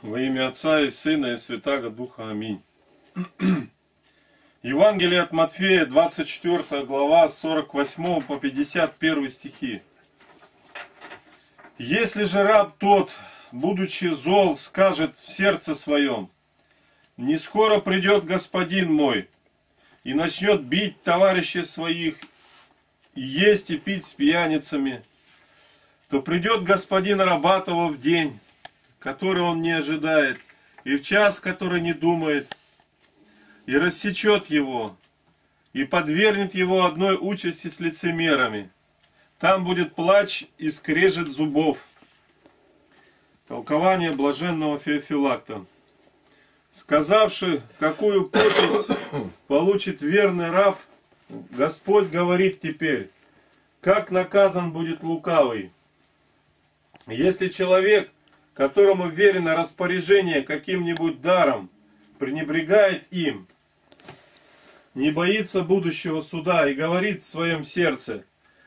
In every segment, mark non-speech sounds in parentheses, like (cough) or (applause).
Во имя Отца и Сына и Святаго Духа. Аминь. Евангелие от Матфея, 24 глава, 48 по 51 стихи. Если же раб тот, будучи зол, скажет в сердце своем, «Не скоро придет господин мой», и начнет бить товарищей своих, и есть и пить с пьяницами, то придет господин Рабатова в день, который он не ожидает, и в час, который не думает, и рассечет его, и подвергнет его одной участи с лицемерами. Там будет плач и скрежет зубов. Толкование блаженного Феофилакта. Сказавши, какую почесть получит верный раб, Господь говорит теперь, как наказан будет лукавый. Если человек, которому верено распоряжение каким-нибудь даром, пренебрегает им, не боится будущего суда и говорит в своем сердце,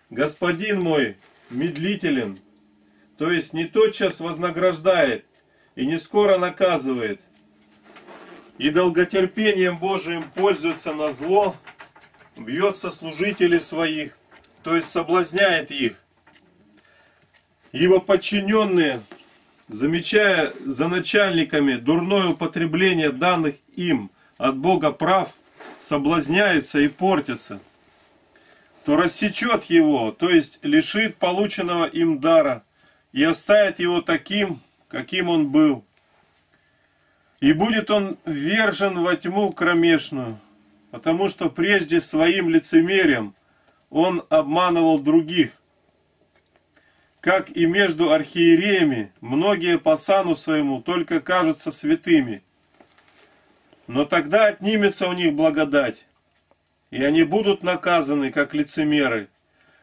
«Господин мой медлителен», то есть не тотчас вознаграждает и не скоро наказывает, и долготерпением Божиим пользуется на зло, бьется служителей своих, то есть соблазняет их. Ибо подчиненные, замечая за начальниками дурное употребление данных им от Бога прав, соблазняются и портятся, то рассечет его, то есть лишит полученного им дара, и оставит его таким, каким он был. И будет он вержен во тьму кромешную, потому что прежде своим лицемерием он обманывал других. Как и между архиереями, многие по сану своему только кажутся святыми. Но тогда отнимется у них благодать, и они будут наказаны, как лицемеры,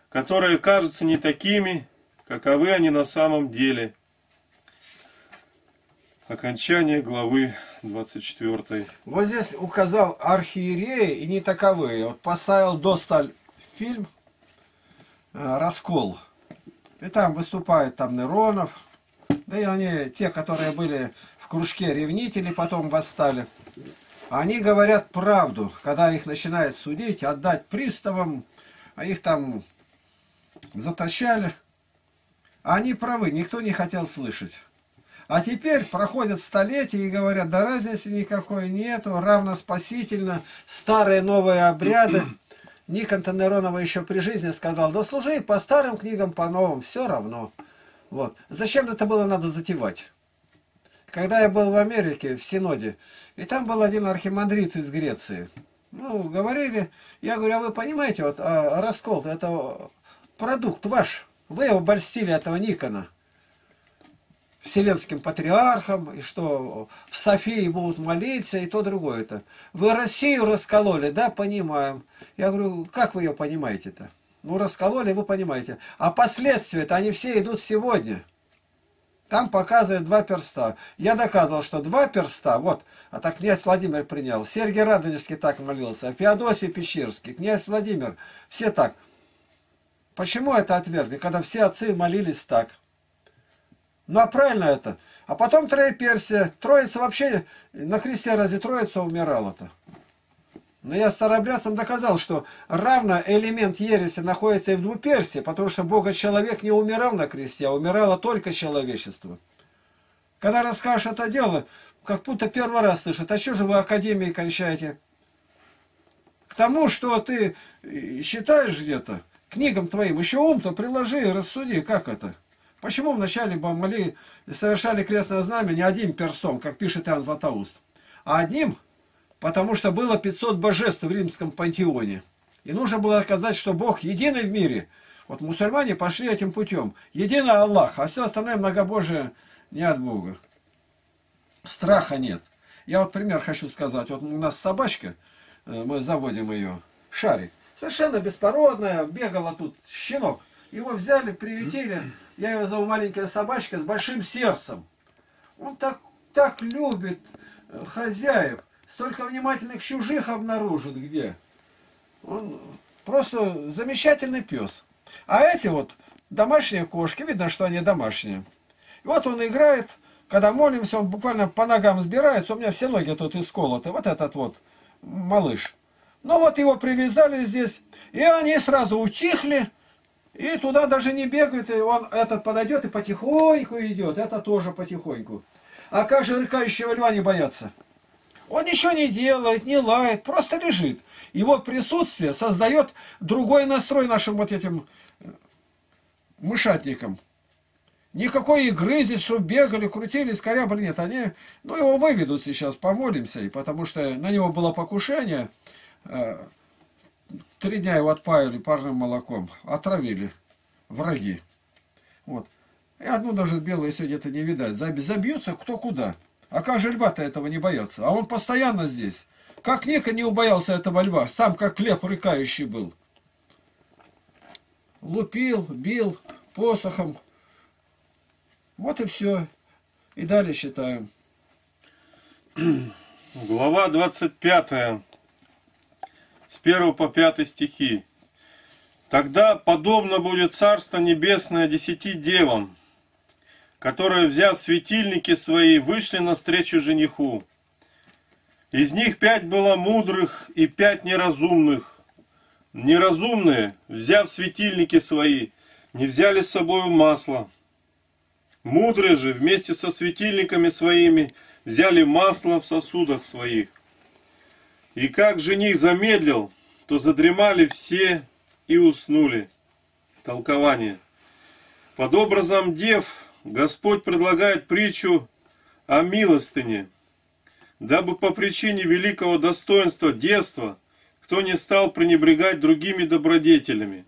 которые кажутся не такими, каковы они на самом деле. Окончание главы 24. Вот здесь указал архиереи и не таковые. Вот поставил Досталь фильм э, «Раскол». И там выступают там Неронов, да и они, те, которые были в кружке ревнителей, потом восстали. Они говорят правду, когда их начинают судить, отдать приставам, а их там затащали. Они правы, никто не хотел слышать. А теперь проходят столетия и говорят, да разницы никакой нету, равно спасительно, старые новые обряды. Никон Танеронова еще при жизни сказал, да служи по старым книгам, по новым, все равно. Вот. Зачем это было надо затевать? Когда я был в Америке, в Синоде, и там был один архимандрит из Греции. Ну, говорили, я говорю, а вы понимаете, вот а, раскол, это продукт ваш. Вы его обольстили, этого Никона вселенским патриархом, и что в Софии будут молиться, и то другое это. Вы Россию раскололи, да, понимаем. Я говорю, как вы ее понимаете-то? Ну, раскололи, вы понимаете. А последствия-то, они все идут сегодня. Там показывают два перста. Я доказывал, что два перста, вот, а так князь Владимир принял, Сергий Радонежский так молился, Феодосий Пещерский, князь Владимир, все так. Почему это отвергли, когда все отцы молились так? Ну а правильно это. А потом Троеперсия. Троица вообще на кресте разве Троица умирала-то? Но я старобрядцам доказал, что равно элемент ереси находится и в двуперсии, потому что Бога-человек не умирал на кресте, а умирало только человечество. Когда расскажешь это дело, как будто первый раз слышат, а что же вы академии кончаете? К тому, что ты считаешь где-то, книгам твоим, еще ум-то приложи и рассуди, как это. Почему вначале молили, совершали крестное знамя не одним перстом, как пишет Иоанн Златоуст, а одним, потому что было 500 божеств в римском пантеоне. И нужно было сказать, что Бог единый в мире. Вот мусульмане пошли этим путем. Единый Аллах, а все остальное многобожие не от Бога. Страха нет. Я вот пример хочу сказать. Вот у нас собачка, э, мы заводим ее, шарик. Совершенно беспородная, бегала тут щенок. Его взяли, приютили. Я его зову маленькая собачка с большим сердцем. Он так, так любит э, хозяев. Столько внимательных чужих обнаружит где. Он просто замечательный пес. А эти вот домашние кошки, видно, что они домашние. И вот он играет, когда молимся, он буквально по ногам сбирается, у меня все ноги тут исколоты, вот этот вот малыш. Ну вот его привязали здесь, и они сразу утихли, и туда даже не бегают, и он этот подойдет и потихоньку идет, это тоже потихоньку. А как же рыкающего льва не бояться? Он ничего не делает, не лает, просто лежит. Его присутствие создает другой настрой нашим вот этим э, мышатникам. Никакой игры здесь, чтобы бегали, крутились, корябли нет. Они, ну, его выведут сейчас, помолимся, и потому что на него было покушение. Три дня его отпаивали парным молоком, отравили враги. Вот. И одну даже белое все где-то не видать. Забьются кто куда. А как же льва-то этого не боятся? А он постоянно здесь. Как Ника не убоялся этого льва, сам как лев рыкающий был. Лупил, бил посохом. Вот и все. И далее считаем. Глава 25. С 1 по 5 стихи. Тогда подобно будет Царство Небесное десяти девам, которые, взяв светильники свои, вышли навстречу жениху. Из них пять было мудрых и пять неразумных. Неразумные, взяв светильники свои, не взяли с собой масло. Мудрые же вместе со светильниками своими взяли масло в сосудах своих. И как жених замедлил, то задремали все и уснули. Толкование. Под образом дев Господь предлагает притчу о милостыне, дабы по причине великого достоинства девства кто не стал пренебрегать другими добродетелями.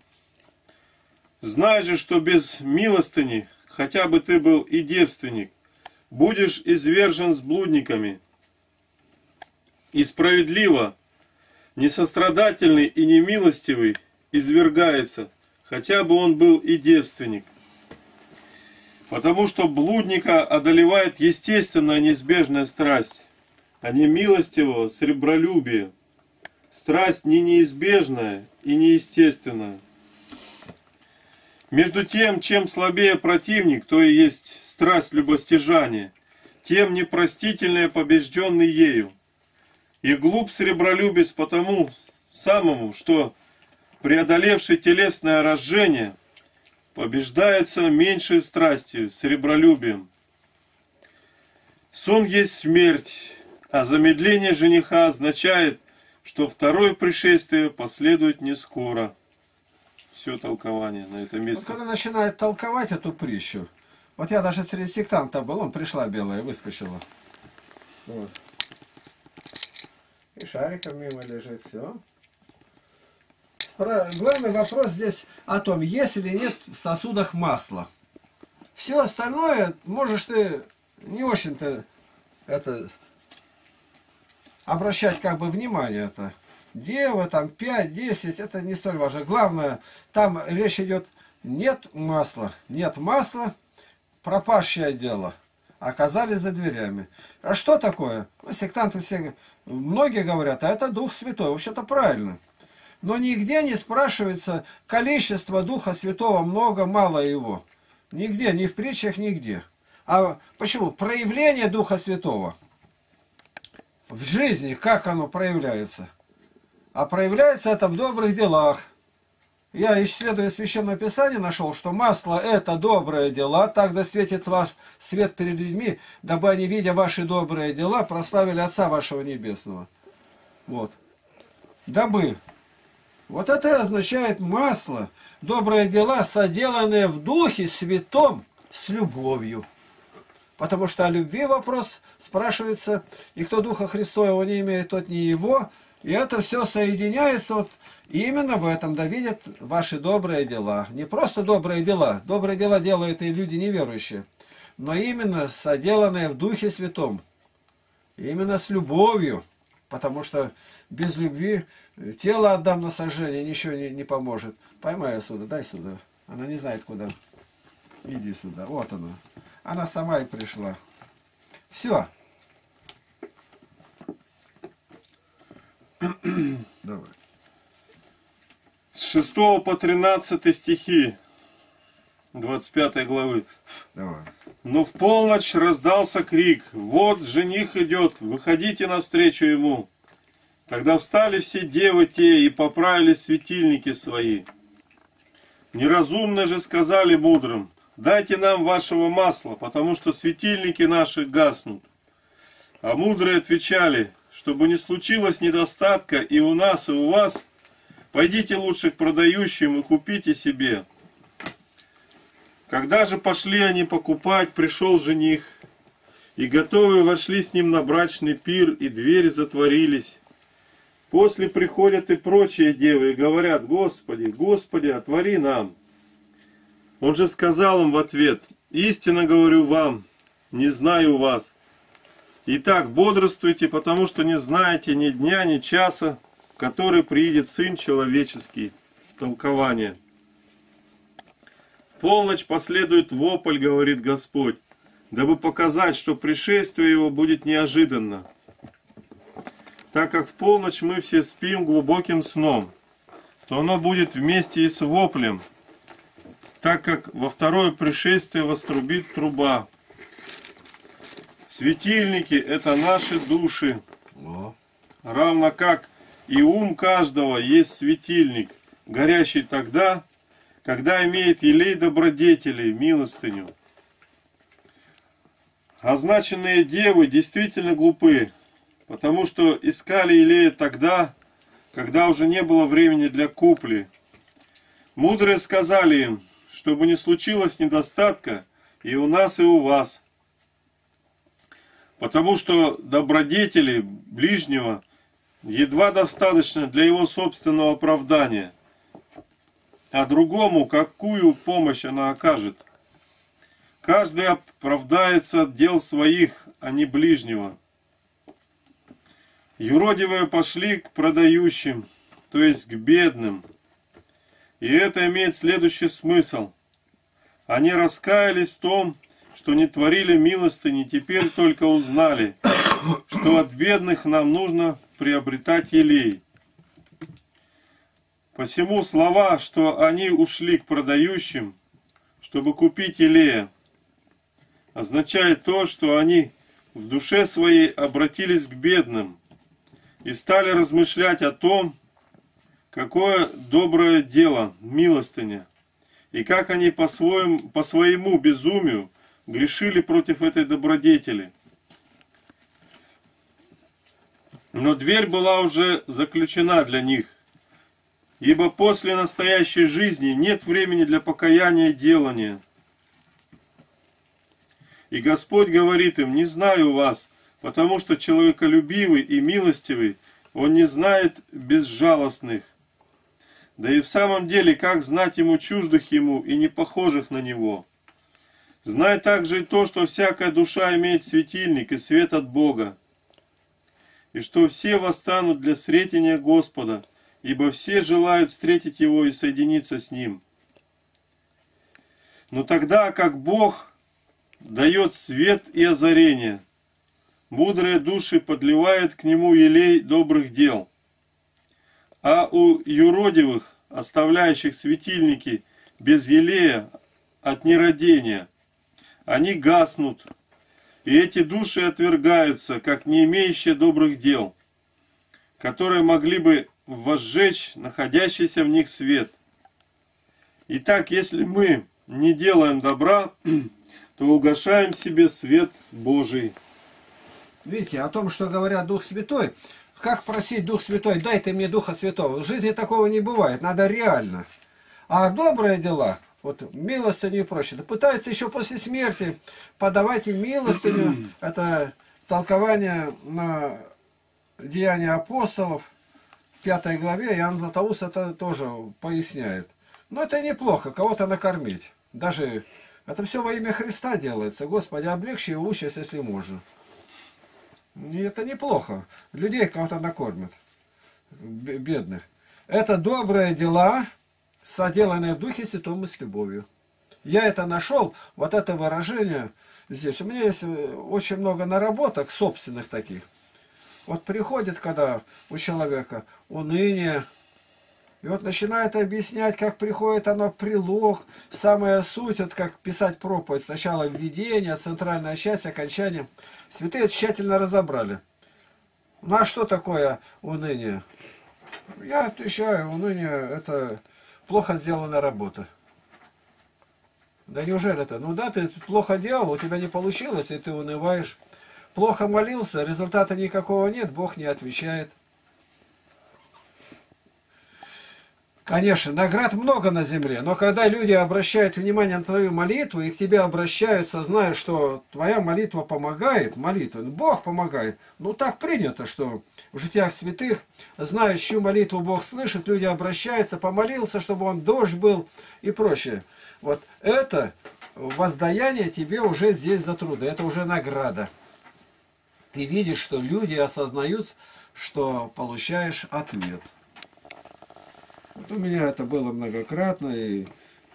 Знай же, что без милостыни, хотя бы ты был и девственник, будешь извержен с блудниками. И справедливо, несострадательный и немилостивый извергается, хотя бы он был и девственник. Потому что блудника одолевает естественная неизбежная страсть, а не милостивого сребролюбие. Страсть не неизбежная и неестественная. Между тем, чем слабее противник, то и есть страсть любостяжания, тем непростительнее побежденный ею. И глуп сребролюбец потому самому, что преодолевший телесное разжение – побеждается меньшей страстью, сребролюбием. Сон есть смерть, а замедление жениха означает, что второе пришествие последует не скоро. Все толкование на это место. Вот когда начинает толковать эту притчу, вот я даже среди сектантов был, он пришла белая, выскочила. Вот. И шариком мимо лежит, все. Главный вопрос здесь о том, есть или нет в сосудах масла. Все остальное можешь ты не очень-то это обращать как бы внимание это. Дева, там 5, 10, это не столь важно. Главное, там речь идет, нет масла, нет масла, пропащее дело. Оказались за дверями. А что такое? Ну, сектанты все, многие говорят, а это Дух Святой. Вообще-то правильно. Но нигде не спрашивается количество Духа Святого, много, мало его. Нигде, ни в притчах, нигде. А почему? Проявление Духа Святого в жизни, как оно проявляется? А проявляется это в добрых делах. Я, исследуя Священное Писание, нашел, что масло – это добрые дела, тогда светит ваш свет перед людьми, дабы они, видя ваши добрые дела, прославили Отца вашего Небесного. Вот. Дабы вот это означает масло, добрые дела, соделанные в Духе Святом с любовью. Потому что о любви вопрос спрашивается, и кто Духа Христова не имеет, тот не его. И это все соединяется вот именно в этом, да видят ваши добрые дела. Не просто добрые дела, добрые дела делают и люди неверующие, но именно соделанные в Духе Святом. Именно с любовью. Потому что без любви тело отдам на сожжение, ничего не, не поможет. Поймай сюда, дай сюда. Она не знает куда. Иди сюда. Вот она. Она сама и пришла. Все. (clears throat) Давай. С 6 по 13 стихи 25 главы. Давай. Но в полночь раздался крик, вот жених идет, выходите навстречу ему. Тогда встали все девы те и поправили светильники свои. Неразумно же сказали мудрым, дайте нам вашего масла, потому что светильники наши гаснут. А мудрые отвечали, чтобы не случилось недостатка и у нас, и у вас, пойдите лучше к продающим и купите себе. Когда же пошли они покупать, пришел жених, и готовые вошли с ним на брачный пир, и двери затворились. После приходят и прочие девы и говорят, Господи, Господи, отвори нам. Он же сказал им в ответ, истинно говорю вам, не знаю вас. Итак, бодрствуйте, потому что не знаете ни дня, ни часа, который приидет Сын Человеческий. Толкование полночь последует вопль, говорит Господь, дабы показать, что пришествие его будет неожиданно. Так как в полночь мы все спим глубоким сном, то оно будет вместе и с воплем, так как во второе пришествие вострубит труба. Светильники – это наши души, равно как и ум каждого есть светильник, горящий тогда, когда имеет елей добродетелей, милостыню. Означенные девы действительно глупы, потому что искали елея тогда, когда уже не было времени для купли. Мудрые сказали им, чтобы не случилось недостатка и у нас, и у вас. Потому что добродетели ближнего едва достаточно для его собственного оправдания – а другому какую помощь она окажет. Каждый оправдается от дел своих, а не ближнего. Юродивые пошли к продающим, то есть к бедным. И это имеет следующий смысл. Они раскаялись в том, что не творили милостыни, теперь только узнали, что от бедных нам нужно приобретать елей. Посему слова, что они ушли к продающим, чтобы купить Илея, означает то, что они в душе своей обратились к бедным и стали размышлять о том, какое доброе дело, милостыня, и как они по, своему, по своему безумию грешили против этой добродетели. Но дверь была уже заключена для них – Ибо после настоящей жизни нет времени для покаяния и делания. И Господь говорит им, не знаю вас, потому что человеколюбивый и милостивый, он не знает безжалостных. Да и в самом деле, как знать ему чуждых ему и не похожих на него? Знай также и то, что всякая душа имеет светильник и свет от Бога, и что все восстанут для сретения Господа – ибо все желают встретить его и соединиться с ним. Но тогда, как Бог дает свет и озарение, мудрые души подливают к нему елей добрых дел, а у юродивых, оставляющих светильники без елея от нерадения, они гаснут, и эти души отвергаются, как не имеющие добрых дел, которые могли бы возжечь находящийся в них свет. Итак, если мы не делаем добра, (clears throat) то угошаем себе свет Божий. Видите, о том, что говорят Дух Святой, как просить Дух Святой, дай ты мне Духа Святого. В жизни такого не бывает, надо реально. А добрые дела, вот милостыню и прочее, да пытаются еще после смерти подавайте милостыню, (clears throat) это толкование на деяния апостолов, пятой главе Иоанн Златоуст это тоже поясняет. Но это неплохо, кого-то накормить. Даже это все во имя Христа делается. Господи, облегчи и участь, если можно. И это неплохо. Людей кого-то накормят. Бедных. Это добрые дела, соделанные в Духе Святом и с любовью. Я это нашел, вот это выражение здесь. У меня есть э, очень много наработок собственных таких. Вот приходит, когда у человека уныние, И вот начинает объяснять, как приходит оно прилог, самая суть, вот как писать проповедь. Сначала введение, центральная часть, окончание. Святые тщательно разобрали. Ну а что такое уныние? Я отвечаю, уныние это плохо сделанная работа. Да неужели это? Ну да, ты плохо делал, у тебя не получилось, и ты унываешь. Плохо молился, результата никакого нет, Бог не отвечает. Конечно, наград много на земле, но когда люди обращают внимание на твою молитву и к тебе обращаются, зная, что твоя молитва помогает, молитва, Бог помогает, ну так принято, что в житиях святых, зная, чью молитву Бог слышит, люди обращаются, помолился, чтобы он дождь был и прочее. Вот это воздаяние тебе уже здесь за труды, это уже награда. Ты видишь, что люди осознают, что получаешь ответ. Вот у меня это было многократно, и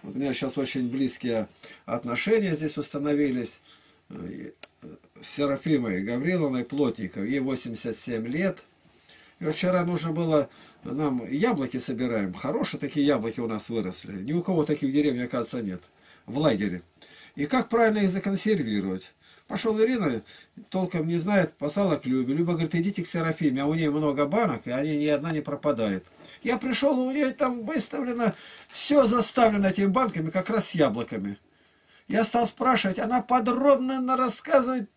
вот у меня сейчас очень близкие отношения здесь установились э, с Серафимой Гавриловной Плотниковой, ей 87 лет. И вчера нужно было, нам яблоки собираем, хорошие такие яблоки у нас выросли, ни у кого таких в деревне, оказывается, нет, в лагере. И как правильно их законсервировать? Пошел Ирина, толком не знает, послала к Любе. Люба говорит, идите к Серафиме, а у нее много банок, и они ни одна не пропадает. Я пришел, у нее там выставлено, все заставлено этими банками, как раз с яблоками. Я стал спрашивать, она подробно рассказывает,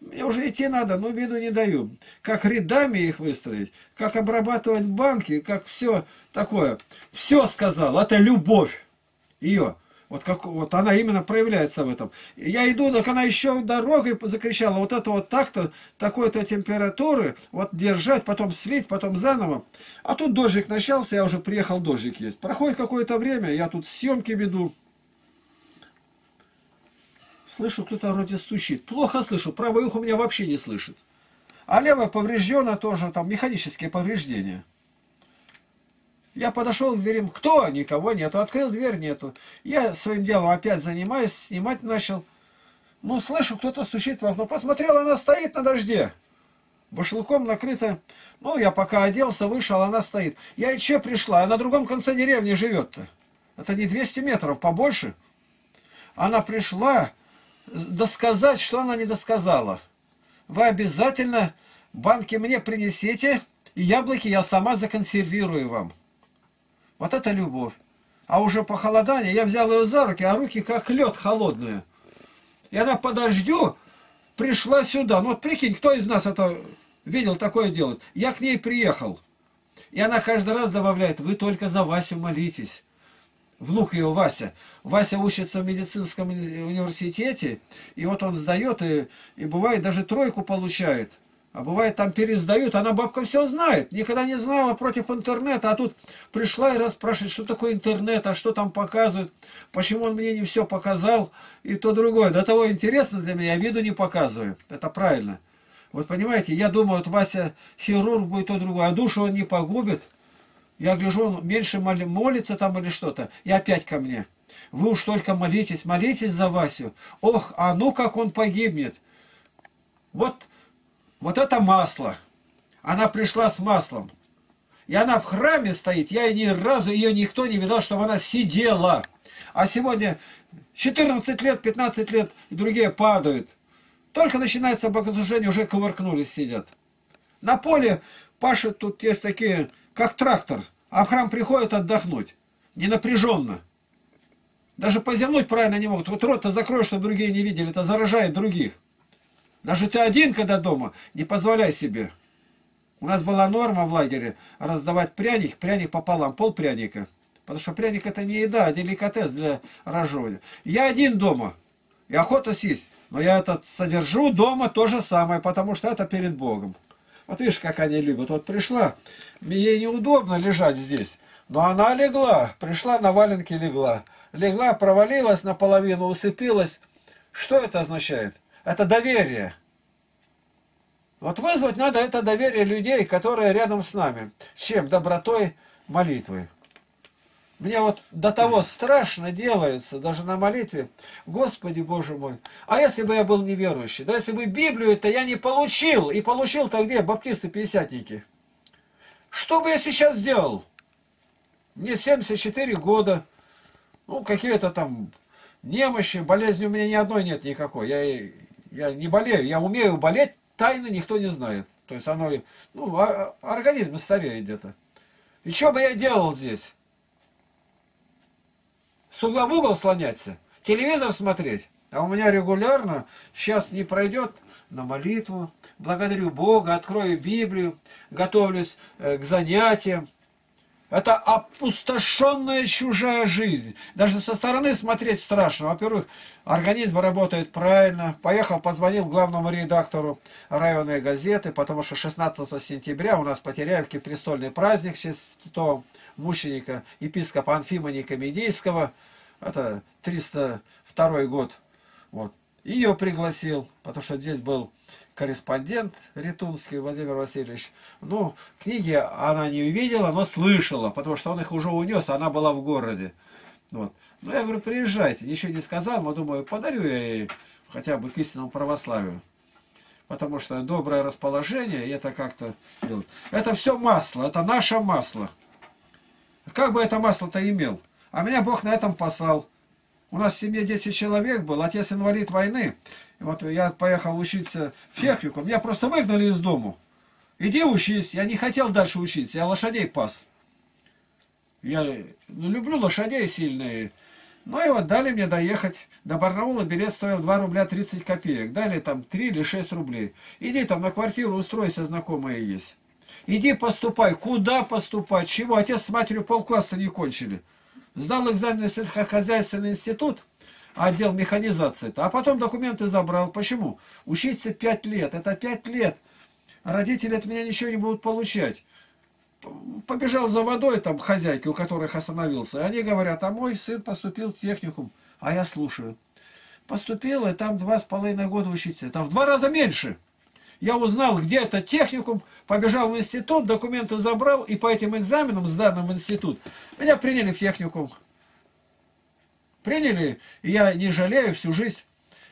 мне уже идти надо, но виду не даю. Как рядами их выстроить, как обрабатывать банки, как все такое. Все сказал, это любовь ее. Вот, как, вот она именно проявляется в этом. Я иду, так она еще дорогой закричала, вот это вот так-то, такой-то температуры, вот держать, потом слить, потом заново. А тут дождик начался, я уже приехал, дождик есть. Проходит какое-то время, я тут съемки веду. Слышу, кто-то вроде стучит. Плохо слышу, правое ухо меня вообще не слышит. А левое повреждено тоже, там механические повреждения. Я подошел к дверям. Кто? Никого нету. Открыл дверь, нету. Я своим делом опять занимаюсь, снимать начал. Ну, слышу, кто-то стучит в окно. Посмотрел, она стоит на дожде. Башлыком накрыта. Ну, я пока оделся, вышел, она стоит. Я че пришла? А на другом конце деревни живет-то. Это не 200 метров, побольше. Она пришла досказать, что она не досказала. Вы обязательно банки мне принесите, и яблоки я сама законсервирую вам. Вот это любовь. А уже похолодание, я взял ее за руки, а руки как лед холодные. И она по дождю пришла сюда. Ну вот прикинь, кто из нас это видел такое делать? Я к ней приехал. И она каждый раз добавляет, вы только за Васю молитесь. Внук ее Вася. Вася учится в медицинском университете, и вот он сдает, и, и бывает даже тройку получает. А бывает там пересдают, она бабка все знает, никогда не знала против интернета, а тут пришла и расспрашивает, что такое интернет, а что там показывают, почему он мне не все показал и то другое. До того интересно для меня, я виду не показываю, это правильно. Вот понимаете, я думаю, вот Вася хирург будет то другое, а душу он не погубит. Я гляжу, он меньше молится там или что-то, и опять ко мне. Вы уж только молитесь, молитесь за Васю. Ох, а ну как он погибнет. Вот вот это масло. Она пришла с маслом. И она в храме стоит. Я ни разу ее никто не видал, чтобы она сидела. А сегодня 14 лет, 15 лет, и другие падают. Только начинается богослужение, уже ковыркнулись, сидят. На поле пашут тут есть такие, как трактор. А в храм приходят отдохнуть. Не напряженно. Даже поземнуть правильно не могут. Вот рот-то закрой, чтобы другие не видели. Это заражает других. Даже ты один, когда дома, не позволяй себе. У нас была норма в лагере раздавать пряник, пряник пополам, пол пряника. Потому что пряник это не еда, а деликатес для рожования. Я один дома, и охота съесть. Но я этот содержу дома то же самое, потому что это перед Богом. Вот видишь, как они любят. Вот пришла, ей неудобно лежать здесь. Но она легла, пришла на валенке легла. Легла, провалилась наполовину, усыпилась. Что это означает? Это доверие. Вот вызвать надо это доверие людей, которые рядом с нами. С чем? Добротой, молитвой. Мне вот до того страшно делается, даже на молитве, Господи Боже мой, а если бы я был неверующий, да если бы Библию-то я не получил, и получил-то где, баптисты-пятидесятники, что бы я сейчас сделал? Мне 74 года. Ну, какие-то там немощи, болезни у меня ни одной нет никакой. Я, я не болею, я умею болеть, тайны никто не знает. То есть оно, ну, а, организм стареет где-то. И что бы я делал здесь? С угла в угол слоняться? Телевизор смотреть? А у меня регулярно, сейчас не пройдет, на молитву, благодарю Бога, открою Библию, готовлюсь э, к занятиям. Это опустошенная чужая жизнь. Даже со стороны смотреть страшно. Во-первых, организм работает правильно. Поехал, позвонил главному редактору районной газеты, потому что 16 сентября у нас по Теряевке престольный праздник святого мученика, епископа Анфима Никомедийского. Это 302 год вот. Ее пригласил, потому что здесь был корреспондент Ретунский Владимир Васильевич. Ну, книги она не увидела, но слышала, потому что он их уже унес, она была в городе. Вот. Ну, я говорю, приезжайте. Ничего не сказал, но думаю, подарю я ей хотя бы к истинному православию. Потому что доброе расположение, и это как-то... Это все масло, это наше масло. Как бы это масло-то имел? А меня Бог на этом послал. У нас в семье 10 человек был, отец инвалид войны. И вот я поехал учиться в технику, меня просто выгнали из дому. Иди учись. Я не хотел дальше учиться, я лошадей пас. Я ну, люблю лошадей сильные. Ну и вот дали мне доехать. До Барнаула билет стоил 2 рубля 30 копеек. Дали там 3 или 6 рублей. Иди там на квартиру устройся, знакомые есть. Иди поступай. Куда поступать? Чего? Отец с матерью полкласса не кончили. Сдал экзамен в сельскохозяйственный институт, отдел механизации, а потом документы забрал. Почему? Учиться 5 лет. Это 5 лет. Родители от меня ничего не будут получать. Побежал за водой, там хозяйки, у которых остановился. Они говорят, а мой сын поступил в техникум. А я слушаю. Поступил, и там два с половиной года учиться. Это в два раза меньше. Я узнал, где это техникум, побежал в институт, документы забрал, и по этим экзаменам, сданным в институт, меня приняли в техникум. Приняли, и я не жалею всю жизнь.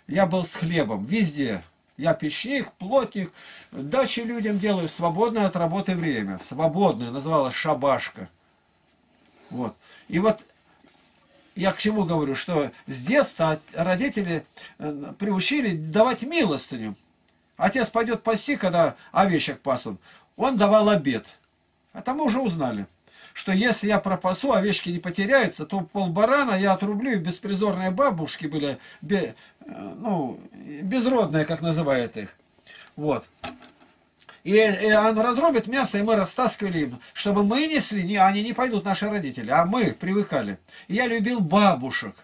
Я был с хлебом везде. Я печник, плотник, дачи людям делаю, свободное от работы время. Свободное, называлось шабашка. Вот. И вот я к чему говорю, что с детства родители э, приучили давать милостыню. Отец пойдет пасти, когда овечек пасут. Он давал обед. А там уже узнали, что если я пропасу, овечки не потеряются, то полбарана я отрублю, и беспризорные бабушки были, бе, ну, безродные, как называют их. Вот. И, и он разрубит мясо, и мы растаскивали им, чтобы мы несли, не, они не пойдут, наши родители, а мы привыкали. И я любил бабушек.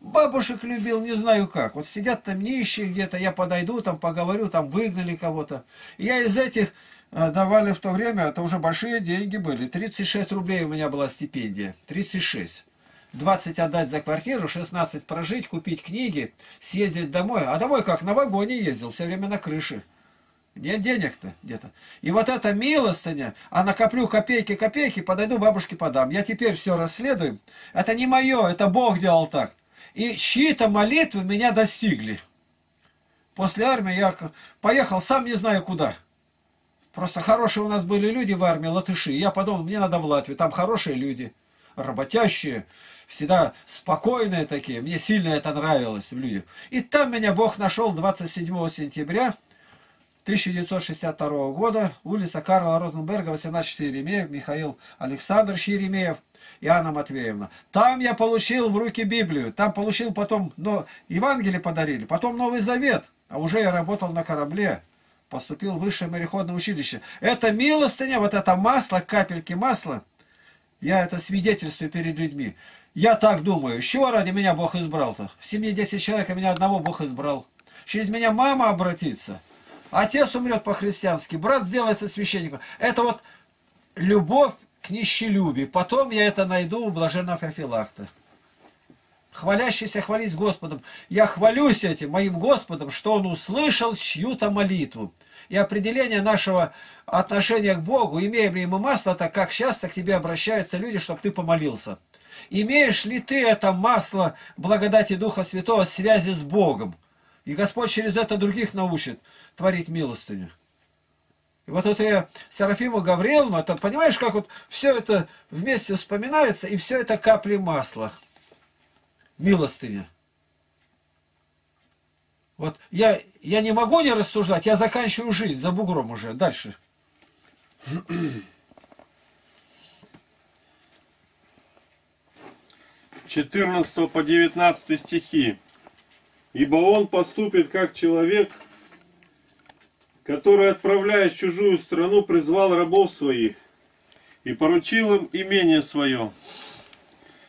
Бабушек любил, не знаю как. Вот сидят там нищие где-то, я подойду, там поговорю, там выгнали кого-то. Я из этих э, давали в то время, это уже большие деньги были. 36 рублей у меня была стипендия. 36. 20 отдать за квартиру, 16 прожить, купить книги, съездить домой. А домой как? На вагоне ездил, все время на крыше. Нет денег-то где-то. И вот эта милостыня, а накоплю копейки-копейки, подойду бабушке подам. Я теперь все расследую. Это не мое, это Бог делал так. И чьи-то молитвы меня достигли. После армии я поехал сам не знаю куда. Просто хорошие у нас были люди в армии, латыши. Я подумал, мне надо в Латвию, там хорошие люди, работящие, всегда спокойные такие. Мне сильно это нравилось в людях. И там меня Бог нашел 27 сентября 1962 года, улица Карла Розенберга, 18 Еремеев, Михаил Александрович Еремеев. И Анна Матвеевна. Там я получил в руки Библию, там получил потом, но Евангелие подарили, потом Новый Завет, а уже я работал на корабле, поступил в высшее мореходное училище. Это милостыня, вот это масло, капельки масла, я это свидетельствую перед людьми. Я так думаю, с чего ради меня Бог избрал-то? В семье 10 человек, а меня одного Бог избрал. Через меня мама обратится, отец умрет по-христиански, брат сделается священником. Это вот любовь к нищелюбию. Потом я это найду у блаженного Феофилакта. Хвалящийся хвались Господом. Я хвалюсь этим моим Господом, что Он услышал чью-то молитву. И определение нашего отношения к Богу, имеем ли мы масло, так как часто к тебе обращаются люди, чтобы ты помолился. Имеешь ли ты это масло благодати Духа Святого связи с Богом? И Господь через это других научит творить милостыню. И вот это я Серафиму Гавриловну, это понимаешь, как вот все это вместе вспоминается, и все это капли масла. Милостыня. Вот я, я не могу не рассуждать, я заканчиваю жизнь за бугром уже. Дальше. 14 по 19 стихи. Ибо он поступит как человек, который, отправляясь в чужую страну, призвал рабов своих и поручил им имение свое.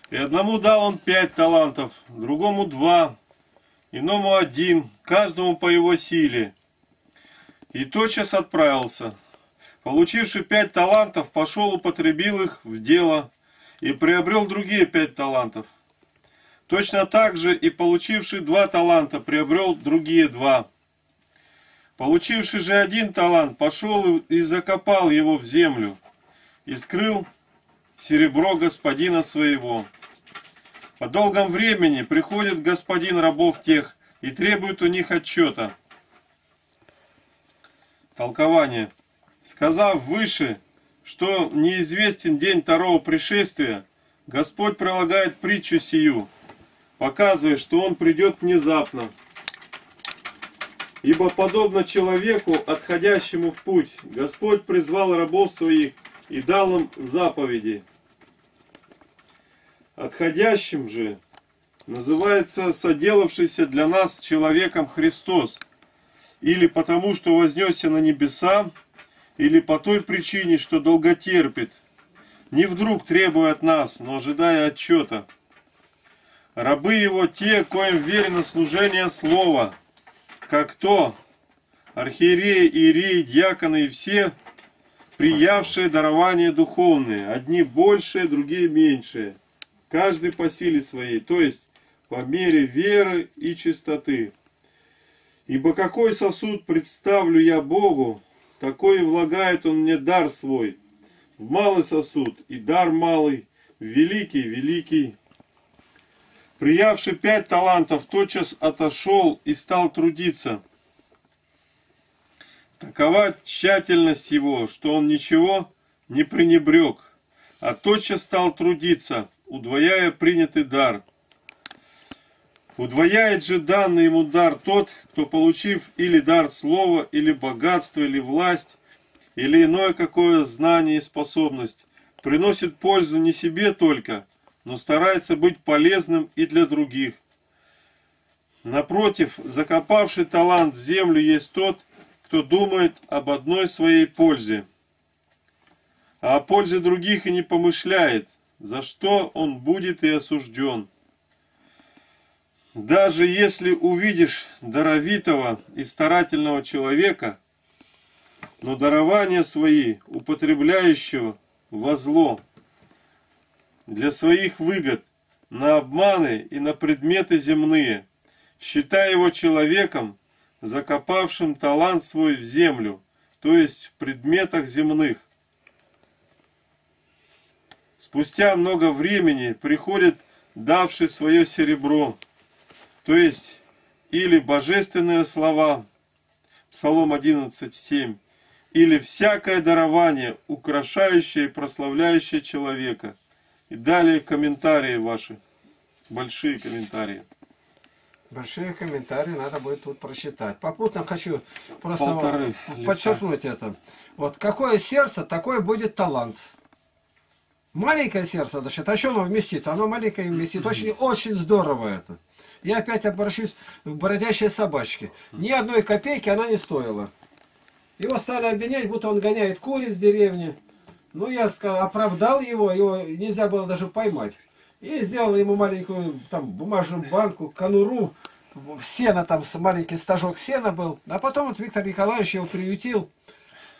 И одному дал он пять талантов, другому два, иному один, каждому по его силе. И тотчас отправился. Получивший пять талантов, пошел, употребил их в дело и приобрел другие пять талантов. Точно так же и получивший два таланта приобрел другие два. Получивший же один талант пошел и закопал его в землю и скрыл серебро господина своего. По долгом времени приходит господин рабов тех и требует у них отчета. Толкование. Сказав выше, что неизвестен день второго пришествия, Господь прилагает притчу сию, показывая, что Он придет внезапно. Ибо подобно человеку, отходящему в путь, Господь призвал рабов своих и дал им заповеди. Отходящим же называется соделавшийся для нас человеком Христос, или потому, что вознесся на небеса, или по той причине, что долготерпит, не вдруг требуя от нас, но ожидая отчета. Рабы его те, коим верено служение слова, как то архиереи, иереи, дьяконы и все, приявшие дарования духовные, одни большие, другие меньшие, каждый по силе своей, то есть по мере веры и чистоты. Ибо какой сосуд представлю я Богу, такой влагает он мне дар свой. В малый сосуд и дар малый, в великий, великий. Приявший пять талантов, тотчас отошел и стал трудиться. Такова тщательность его, что он ничего не пренебрег, а тотчас стал трудиться, удвояя принятый дар. Удвояет же данный ему дар тот, кто, получив или дар слова, или богатство, или власть, или иное какое знание и способность, приносит пользу не себе только, но старается быть полезным и для других. Напротив, закопавший талант в землю есть тот, кто думает об одной своей пользе, а о пользе других и не помышляет, за что он будет и осужден. Даже если увидишь даровитого и старательного человека, но дарования свои, употребляющего во зло, для своих выгод, на обманы и на предметы земные, считай его человеком, закопавшим талант свой в землю, то есть в предметах земных. Спустя много времени приходит давший свое серебро, то есть, или божественные слова, Псалом 11.7, или всякое дарование, украшающее и прославляющее человека. И далее комментарии ваши, большие комментарии. Большие комментарии надо будет тут прочитать. Попутно хочу просто Полторы подчеркнуть это. Вот какое сердце, такой будет талант. Маленькое сердце, значит, а что оно вместит? Оно маленькое вместит. Очень, очень здорово это. Я опять обращусь к бродящей собачке. Ни одной копейки она не стоила. Его стали обвинять, будто он гоняет куриц в деревне. Ну, я сказал, оправдал его, его нельзя было даже поймать. И сделал ему маленькую там бумажную банку, конуру, сена там, маленький стажок сена был. А потом вот Виктор Николаевич его приютил.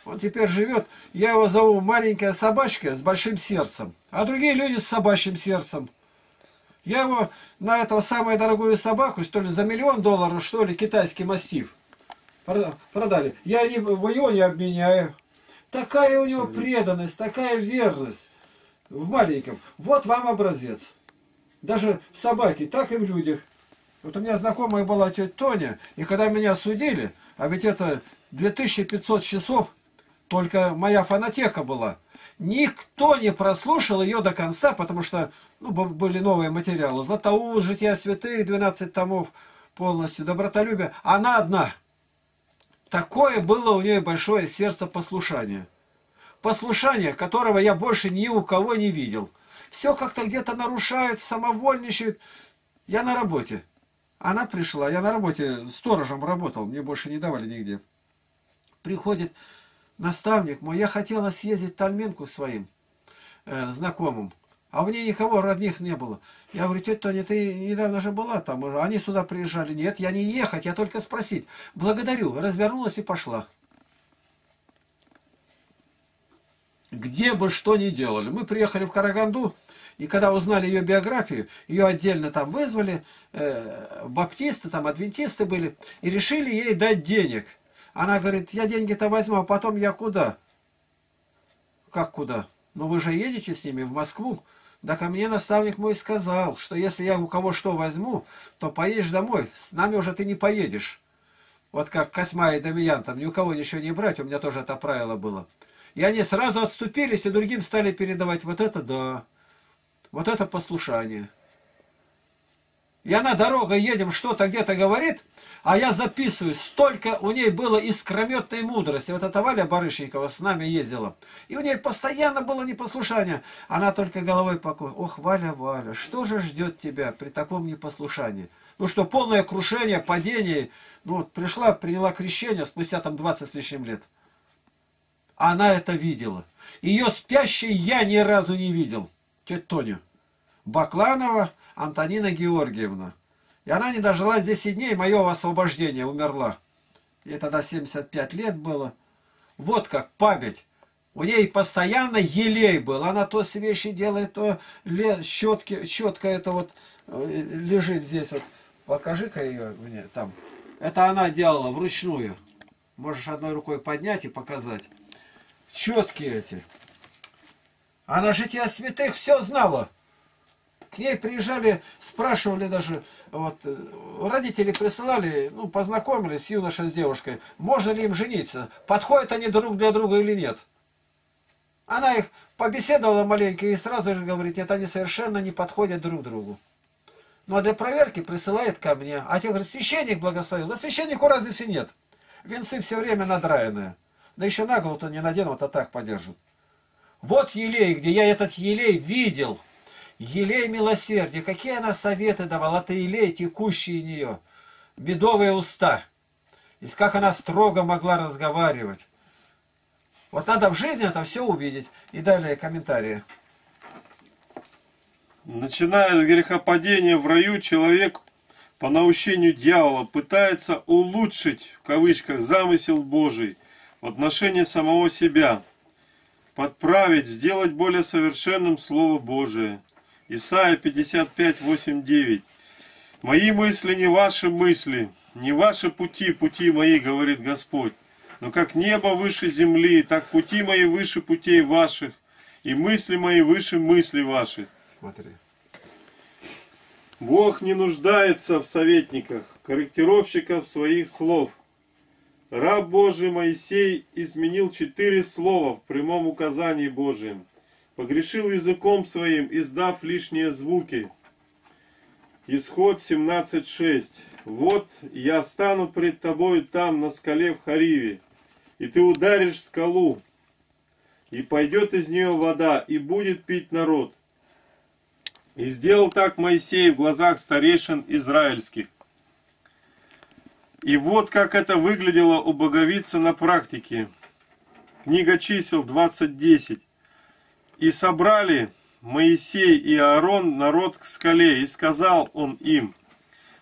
Он теперь живет, я его зову маленькая собачка с большим сердцем. А другие люди с собачьим сердцем. Я его на этого самую дорогую собаку, что ли, за миллион долларов, что ли, китайский мастиф продали. Я не, его не обменяю. Такая у него преданность, такая верность в маленьком. Вот вам образец. Даже в собаке, так и в людях. Вот у меня знакомая была тетя Тоня, и когда меня судили, а ведь это 2500 часов Только моя фонотека была. Никто не прослушал ее до конца, потому что ну, были новые материалы. Златоуст, Жития святых, 12 томов полностью, добротолюбие. Она одна. Такое было у нее большое сердце послушания. Послушание, которого я больше ни у кого не видел. Все как-то где-то нарушают, самовольничают. Я на работе. Она пришла, я на работе сторожем работал, мне больше не давали нигде. Приходит наставник мой, я хотела съездить Тальменку своим э, знакомым, а у нее никого родных не было. Я говорю, тетя Тоня, ты недавно же была там, они сюда приезжали. Нет, я не ехать, я только спросить. Благодарю, развернулась и пошла. Где бы что ни делали. Мы приехали в Караганду, и когда узнали ее биографию, ее отдельно там вызвали, э, баптисты, там адвентисты были, и решили ей дать денег – она говорит, я деньги-то возьму, а потом я куда? Как куда? Ну вы же едете с ними в Москву. Да ко мне наставник мой сказал, что если я у кого что возьму, то поедешь домой, с нами уже ты не поедешь. Вот как Косьма и Дамиян, там ни у кого ничего не брать, у меня тоже это правило было. И они сразу отступились и другим стали передавать вот это да, вот это послушание. И она дорогой едем, что-то где-то говорит, а я записываю, столько у ней было искрометной мудрости. Вот эта Валя Барышникова с нами ездила. И у ней постоянно было непослушание. Она только головой покоит. Ох, Валя, Валя, что же ждет тебя при таком непослушании? Ну что, полное крушение, падение. Ну, вот пришла, приняла крещение спустя там 20 с лишним лет. Она это видела. Ее спящей я ни разу не видел. Тетя Тоня. Бакланова Антонина Георгиевна. И она не дожила 10 дней моего освобождения, умерла. Ей тогда 75 лет было. Вот как память. У ней постоянно елей был. Она то свечи делает, то щетки, щетка это вот э, лежит здесь. Вот. Покажи-ка ее мне там. Это она делала вручную. Можешь одной рукой поднять и показать. Четки эти. Она жития святых все знала к ней приезжали, спрашивали даже, вот, э, родители присылали, ну, познакомились, юноша с девушкой, можно ли им жениться, подходят они друг для друга или нет. Она их побеседовала маленько и сразу же говорит, нет, они совершенно не подходят друг другу. Ну, а для проверки присылает ко мне. А те говорят, священник благословил. Да священнику разницы нет. Венцы все время надраенные. Да еще на голову-то не наденут, а так подержат. Вот елей, где я этот елей видел. Елей милосердия, какие она советы давала, это елей, текущий из нее, медовые уста. И как она строго могла разговаривать. Вот надо в жизни это все увидеть. И далее комментарии. Начиная с грехопадения в раю, человек по наущению дьявола пытается улучшить, в кавычках, замысел Божий в отношении самого себя, подправить, сделать более совершенным Слово Божие. Исайя 55, 8, 9. «Мои мысли не ваши мысли, не ваши пути, пути мои, говорит Господь. Но как небо выше земли, так пути мои выше путей ваших, и мысли мои выше мыслей ваших». Смотри. Бог не нуждается в советниках, корректировщиков своих слов. Раб Божий Моисей изменил четыре слова в прямом указании Божьем погрешил языком своим, издав лишние звуки. Исход 17.6. Вот я стану пред тобой там, на скале в Хариве, и ты ударишь скалу, и пойдет из нее вода, и будет пить народ. И сделал так Моисей в глазах старейшин израильских. И вот как это выглядело у боговицы на практике. Книга чисел 20.10. И собрали Моисей и Аарон народ к скале, и сказал он им,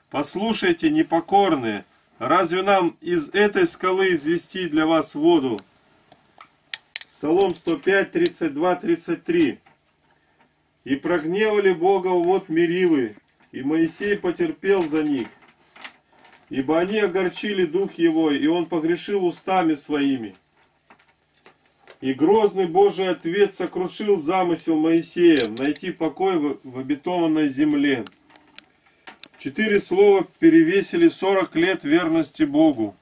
«Послушайте, непокорные, разве нам из этой скалы извести для вас воду?» Псалом 105, 32, 33. «И прогневали Бога вот Меривы, и Моисей потерпел за них, ибо они огорчили дух его, и он погрешил устами своими». И грозный Божий ответ сокрушил замысел Моисея найти покой в, в обетованной земле. Четыре слова перевесили 40 лет верности Богу.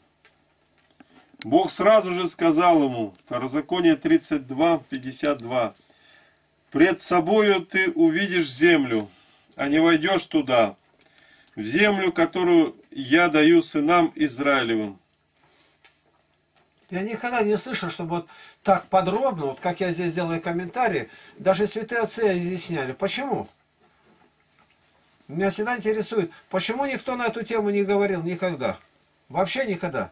Бог сразу же сказал ему, Второзаконие 32, 52, «Пред собою ты увидишь землю, а не войдешь туда, в землю, которую я даю сынам Израилевым». Я никогда не слышал, чтобы вот так подробно, вот как я здесь делаю комментарии, даже святые отцы изъясняли. Почему? Меня всегда интересует, почему никто на эту тему не говорил никогда? Вообще никогда.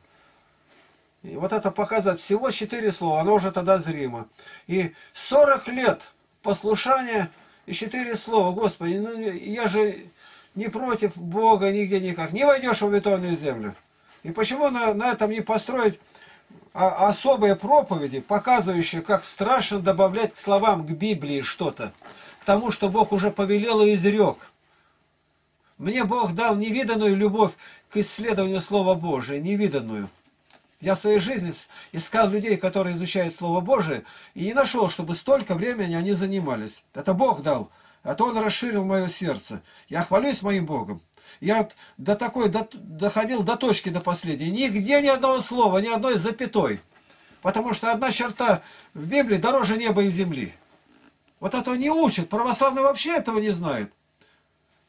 И вот это показать всего четыре слова, оно уже тогда зримо. И 40 лет послушания и четыре слова. Господи, ну я же не против Бога нигде никак. Не войдешь в обетованную землю. И почему на, на этом не построить особые проповеди, показывающие, как страшно добавлять к словам, к Библии что-то. К тому, что Бог уже повелел и изрек. Мне Бог дал невиданную любовь к исследованию Слова Божия, невиданную. Я в своей жизни искал людей, которые изучают Слово Божие, и не нашел, чтобы столько времени они занимались. Это Бог дал. А то Он расширил мое сердце. Я хвалюсь моим Богом. Я вот до такой, до, доходил до точки до последней. Нигде ни одного слова, ни одной запятой. Потому что одна черта в Библии дороже неба и земли. Вот этого не учат. Православные вообще этого не знают.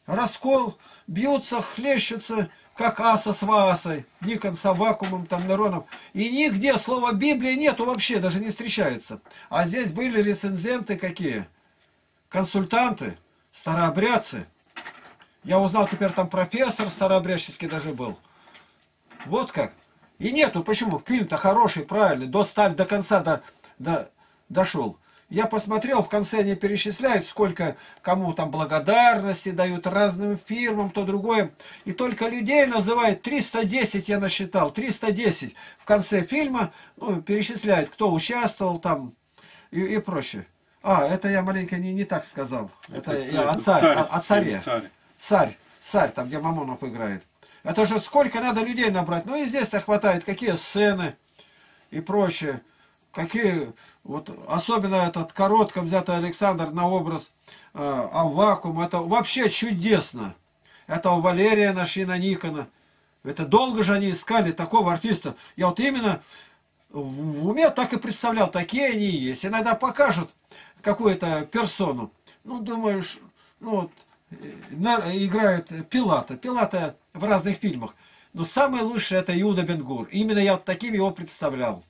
Раскол, бьются, хлещутся как аса с ваасой, Никон с Авакумом, там, Нероном. И нигде слова Библии нету вообще, даже не встречается. А здесь были рецензенты какие? Консультанты, старообрядцы. Я узнал, теперь там профессор старообрядческий даже был. Вот как. И нету, почему? Фильм-то хороший, правильный, до сталь до конца до, до, дошел. Я посмотрел, в конце они перечисляют, сколько кому там благодарности дают разным фирмам, то другое. И только людей называют 310, я насчитал, 310 в конце фильма, ну, перечисляют, кто участвовал там и, и прочее. А, это я маленько не, не так сказал. Это, это я о, царь, царь, о, о царе. Царь. Царь. Царь, там, где Мамонов играет. Это же сколько надо людей набрать. Ну и здесь-то хватает, какие сцены и прочее какие, вот особенно этот коротко взятый Александр на образ э, Аввакум, это вообще чудесно. Это у Валерия нашли на Никона. Это долго же они искали такого артиста. Я вот именно в уме так и представлял, такие они есть. Иногда покажут какую-то персону. Ну, думаешь, ну вот, играет Пилата. Пилата в разных фильмах. Но самый лучший это Иуда Бенгур. Именно я таким его представлял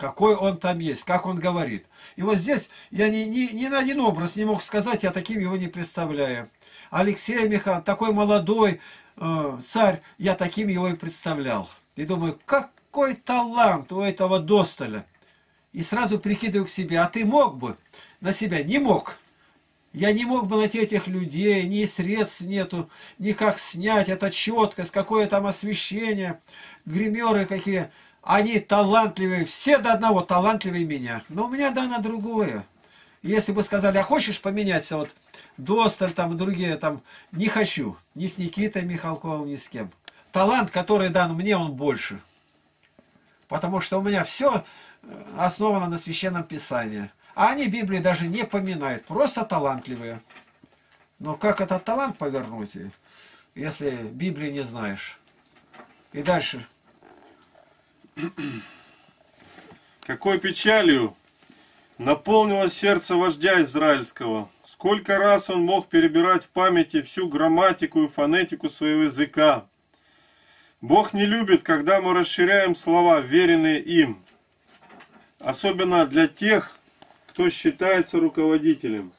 какой он там есть, как он говорит. И вот здесь я ни, ни, ни на один образ не мог сказать, я таким его не представляю. Алексей Михайлович, такой молодой э, царь, я таким его и представлял. И думаю, какой талант у этого Достоля. И сразу прикидываю к себе, а ты мог бы на себя? Не мог. Я не мог бы найти этих людей, ни средств нету, ни как снять, это четкость, какое там освещение, гримеры какие. Они талантливые, все до одного талантливее меня. Но у меня дано другое. Если бы сказали, а хочешь поменяться, вот Досталь там и другие там, не хочу. Ни с Никитой Михалковым, ни с кем. Талант, который дан мне, он больше. Потому что у меня все э, основано на Священном Писании. А они Библии даже не поминают, просто талантливые. Но как этот талант повернуть, если Библии не знаешь? И дальше. Какой печалью наполнило сердце вождя израильского. Сколько раз он мог перебирать в памяти всю грамматику и фонетику своего языка. Бог не любит, когда мы расширяем слова, веренные им. Особенно для тех, кто считается руководителем.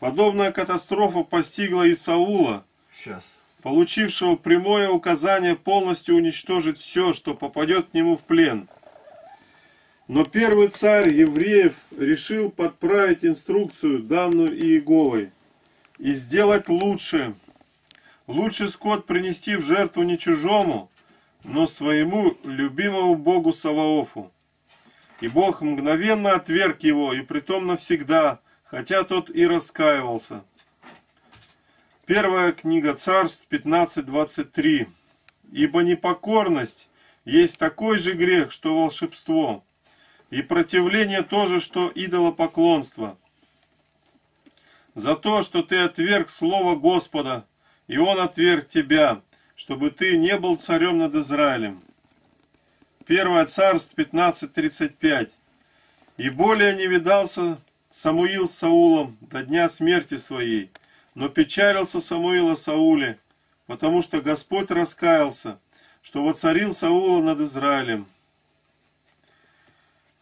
Подобная катастрофа постигла и Саула. Сейчас получившего прямое указание полностью уничтожить все, что попадет к нему в плен. Но первый царь евреев решил подправить инструкцию, данную Иеговой, и сделать лучше. Лучше скот принести в жертву не чужому, но своему любимому Богу Саваофу. И Бог мгновенно отверг его, и притом навсегда, хотя тот и раскаивался. Первая книга Царств 15.23. Ибо непокорность есть такой же грех, что волшебство, и противление тоже, что идолопоклонство. За то, что ты отверг слово Господа, и Он отверг тебя, чтобы ты не был царем над Израилем. 1 Царств 15.35. «И более не видался Самуил с Саулом до дня смерти своей, но печалился Самуил о Сауле, потому что Господь раскаялся, что воцарил Саула над Израилем.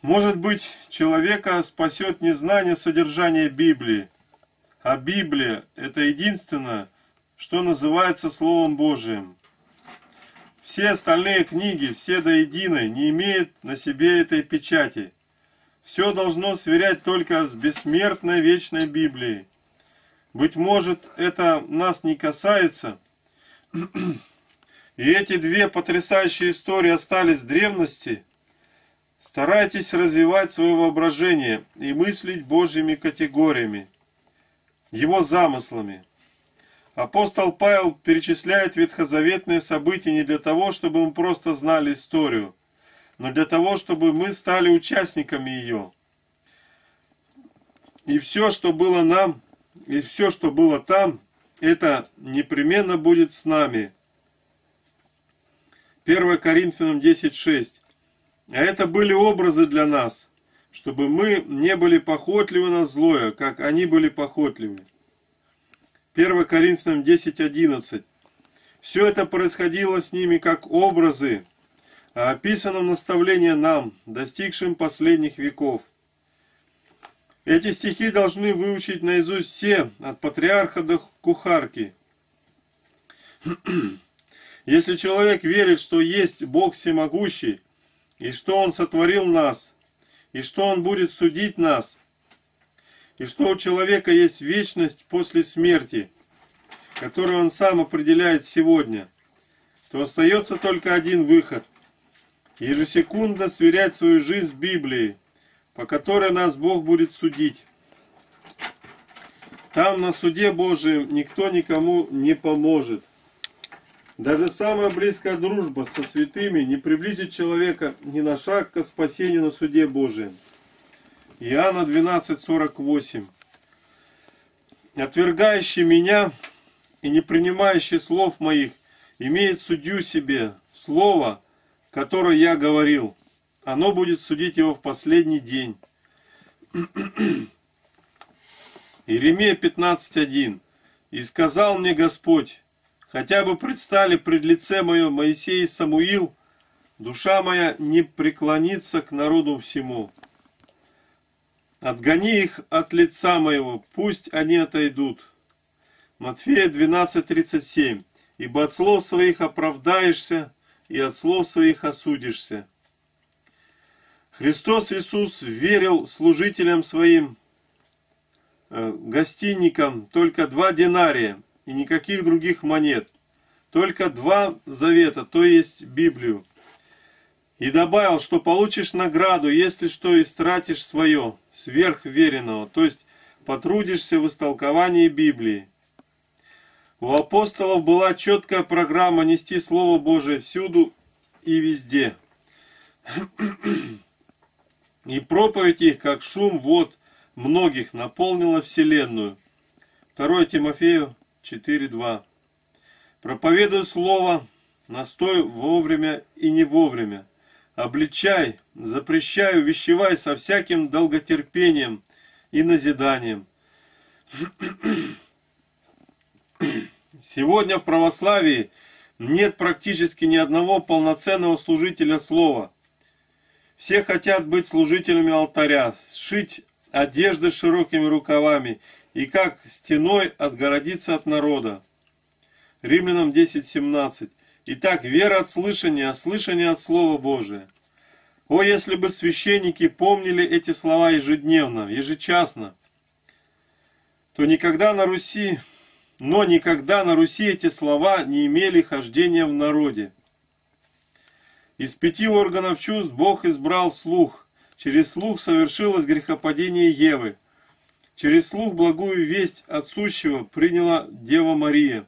Может быть, человека спасет незнание содержания Библии, а Библия – это единственное, что называется Словом Божиим. Все остальные книги, все до единой, не имеют на себе этой печати. Все должно сверять только с бессмертной вечной Библией. Быть может, это нас не касается, и эти две потрясающие истории остались в древности. Старайтесь развивать свое воображение и мыслить Божьими категориями, Его замыслами. Апостол Павел перечисляет ветхозаветные события не для того, чтобы мы просто знали историю, но для того, чтобы мы стали участниками ее. И все, что было нам, и все, что было там, это непременно будет с нами. 1 Коринфянам 10.6. А это были образы для нас, чтобы мы не были похотливы на злое, как они были похотливы. 1 Коринфянам 10.11. Все это происходило с ними как образы, а описано в нам, достигшим последних веков. Эти стихи должны выучить наизусть все, от патриарха до кухарки. (clears throat) Если человек верит, что есть Бог всемогущий, и что Он сотворил нас, и что Он будет судить нас, и что у человека есть вечность после смерти, которую Он сам определяет сегодня, то остается только один выход – ежесекундно сверять свою жизнь с Библией, по которой нас Бог будет судить. Там на суде Божием никто никому не поможет. Даже самая близкая дружба со святыми не приблизит человека ни на шаг к спасению на суде Божием. Иоанна 12:48. Отвергающий меня и не принимающий слов моих имеет судью себе слово, которое я говорил. Оно будет судить его в последний день. (clears throat) Иеремия 15.1. «И сказал мне Господь, хотя бы предстали пред лице мое Моисей и Самуил, душа моя не преклонится к народу всему. Отгони их от лица моего, пусть они отойдут. Матфея 12:37. Ибо от слов своих оправдаешься, и от слов своих осудишься. Христос Иисус верил служителям своим, э, гостинникам, только два динария – и никаких других монет. Только два завета, то есть Библию. И добавил, что получишь награду, если что истратишь свое, сверхверенного, то есть потрудишься в истолковании Библии. У апостолов была четкая программа нести Слово Божие всюду и везде. И проповедь их, как шум вод многих, наполнила вселенную. 2 Тимофею 4.2. Проповедуй слово, настой вовремя и не вовремя. Обличай, запрещай, увещевай со всяким долготерпением и назиданием. Сегодня в православии нет практически ни одного полноценного служителя слова. Все хотят быть служителями алтаря, сшить одежды с широкими рукавами и как стеной отгородиться от народа. Римлянам 10.17. Итак, вера от слышания, а слышание от Слова Божия. О, если бы священники помнили эти слова ежедневно, ежечасно, то никогда на Руси, но никогда на Руси эти слова не имели хождения в народе. Из пяти органов чувств Бог избрал слух. Через слух совершилось грехопадение Евы – Через слух благую весть от сущего приняла Дева Мария.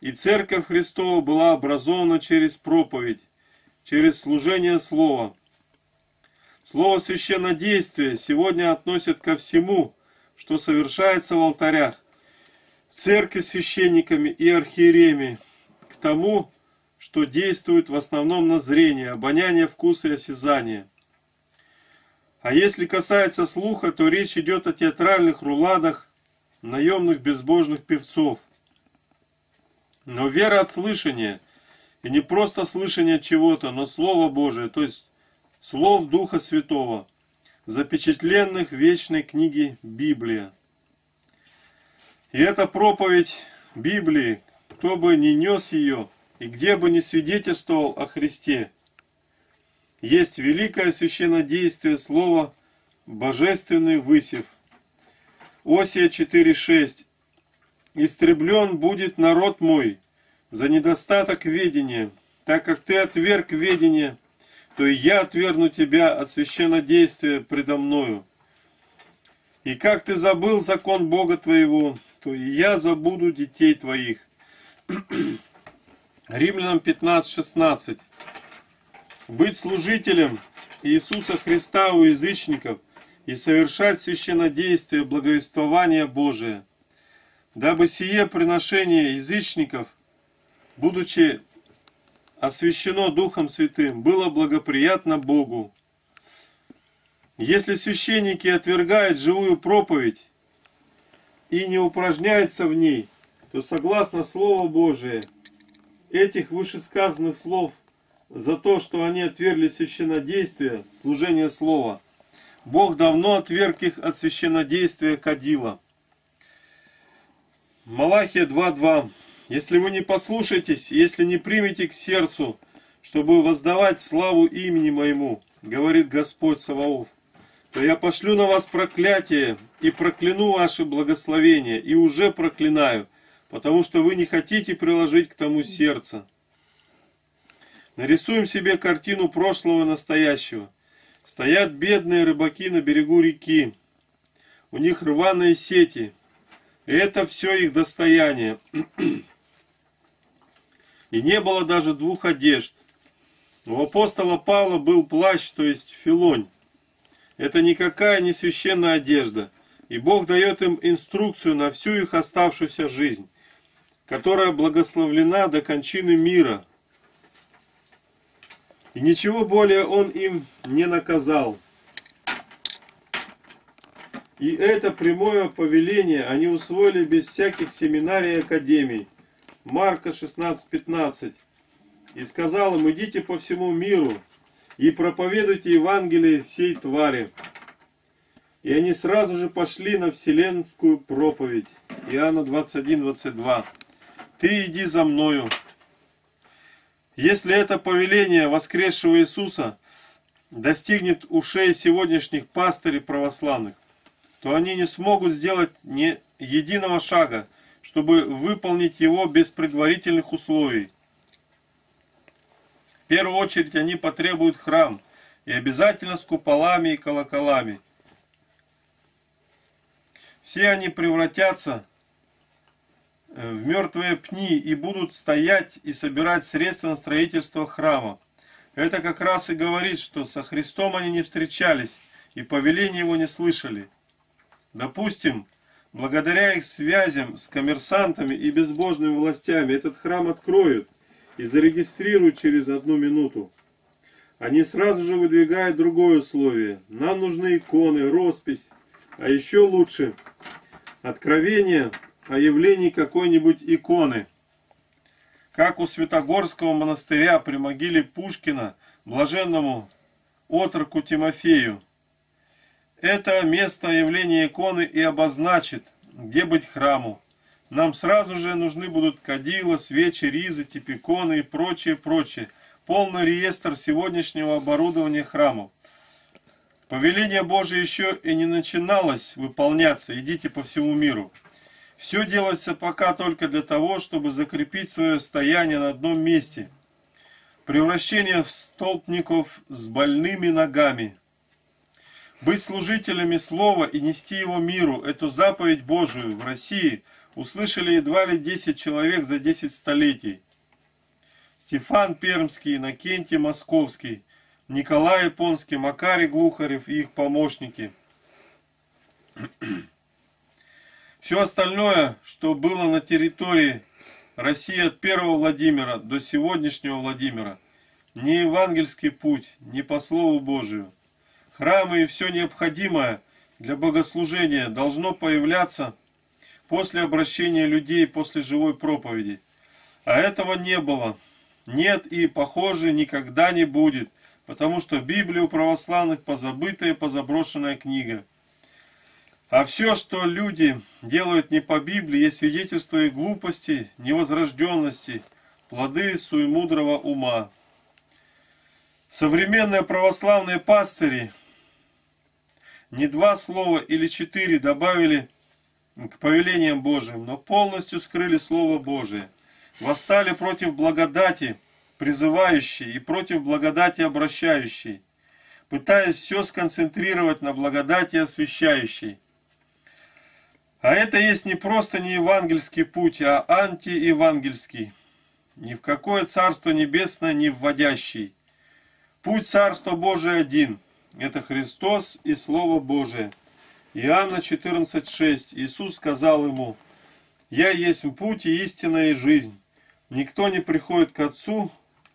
И Церковь Христова была образована через проповедь, через служение Слова. Слово священнодействие сегодня относят ко всему, что совершается в алтарях, в церкви священниками и архиереями, к тому, что действует в основном на зрение, обоняние, вкус и осязание. А если касается слуха, то речь идет о театральных руладах, наемных безбожных певцов. Но вера от слышания, и не просто слышание чего-то, но Слово Божие, то есть слов Духа Святого, запечатленных в вечной книге Библия. И эта проповедь Библии, кто бы ни нес ее и где бы ни свидетельствовал о Христе, есть великое священнодействие слова «божественный высев». Осия 4.6 «Истреблен будет народ мой за недостаток ведения, так как ты отверг ведение, то и я отвергну тебя от священнодействия предо мною. И как ты забыл закон Бога твоего, то и я забуду детей твоих. (clears throat) Римлянам 15:16. Быть служителем Иисуса Христа у язычников и совершать священнодействие благовествования Божия, дабы сие приношение язычников, будучи освящено Духом Святым, было благоприятно Богу. Если священники отвергают живую проповедь, и не упражняется в ней, то согласно Слову Божие, этих вышесказанных слов за то, что они отвергли священнодействие, служение Слова, Бог давно отверг их от священнодействия кадила. Малахия 2.2 «Если вы не послушаетесь, если не примете к сердцу, чтобы воздавать славу имени моему, говорит Господь Саваоф, то я пошлю на вас проклятие и прокляну ваши благословения, и уже проклинаю, потому что вы не хотите приложить к тому сердце. Нарисуем себе картину прошлого и настоящего. Стоят бедные рыбаки на берегу реки. У них рваные сети. Это все их достояние. И не было даже двух одежд. У апостола Павла был плащ, то есть филонь. Это никакая не священная одежда. И Бог дает им инструкцию на всю их оставшуюся жизнь, которая благословлена до кончины мира. И ничего более Он им не наказал. И это прямое повеление они усвоили без всяких семинарий и академий. Марка 16.15. И сказал им, идите по всему миру, и проповедуйте Евангелие всей твари. И они сразу же пошли на вселенскую проповедь. Иоанна 21-22. Ты иди за мною. Если это повеление воскресшего Иисуса достигнет ушей сегодняшних пастырей православных, то они не смогут сделать ни единого шага, чтобы выполнить его без предварительных условий первую очередь они потребуют храм, и обязательно с куполами и колоколами. Все они превратятся э, в мертвые пни и будут стоять и собирать средства на строительство храма. Это как раз и говорит, что со Христом они не встречались и повеления его не слышали. Допустим, благодаря их связям с коммерсантами и безбожными властями этот храм откроют – и зарегистрируют через одну минуту. Они сразу же выдвигают другое условие. Нам нужны иконы, роспись, а еще лучше откровение о явлении какой-нибудь иконы. Как у Святогорского монастыря при могиле Пушкина, блаженному отроку Тимофею. Это место явления иконы и обозначит, где быть храму. Нам сразу же нужны будут кадила, свечи, ризы, типиконы и прочее, прочее. Полный реестр сегодняшнего оборудования храмов. Повеление Божие еще и не начиналось выполняться, идите по всему миру. Все делается пока только для того, чтобы закрепить свое стояние на одном месте. Превращение в столпников с больными ногами. Быть служителями Слова и нести его миру, эту заповедь Божию в России – услышали едва ли 10 человек за 10 столетий. Стефан Пермский, Иннокентий Московский, Николай Японский, Макарий Глухарев и их помощники. (clears throat) Все остальное, что было на территории Россия от первого Владимира до сегодняшнего Владимира. Не евангельский путь, не по Слову Божию. Храмы и все необходимое для богослужения должно появляться после обращения людей, после живой проповеди. А этого не было. Нет и, похоже, никогда не будет, потому что Библия у православных позабытая, позаброшенная книга. А все, что люди делают не по Библии, есть свидетельство и глупости, невозрожденности, плоды суемудрого ума. Современные православные пастыри не два слова или четыре добавили к повелениям Божиим, но полностью скрыли Слово Божие. Восстали против благодати, призывающей, и против благодати обращающей, пытаясь все сконцентрировать на благодати освящающей. А это есть не просто не евангельский путь, а антиевангельский, ни в какое Царство Небесное не вводящий. Путь Царства Божия один – это Христос и Слово Божие. Иоанна 14,6 Иисус сказал ему, «Я есть путь и истина и жизнь. Никто не приходит к Отцу,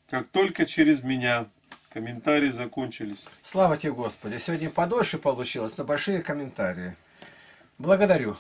как только через меня». Комментарии закончились. Слава тебе, Господи. Сегодня подольше получилось, но большие комментарии. Благодарю.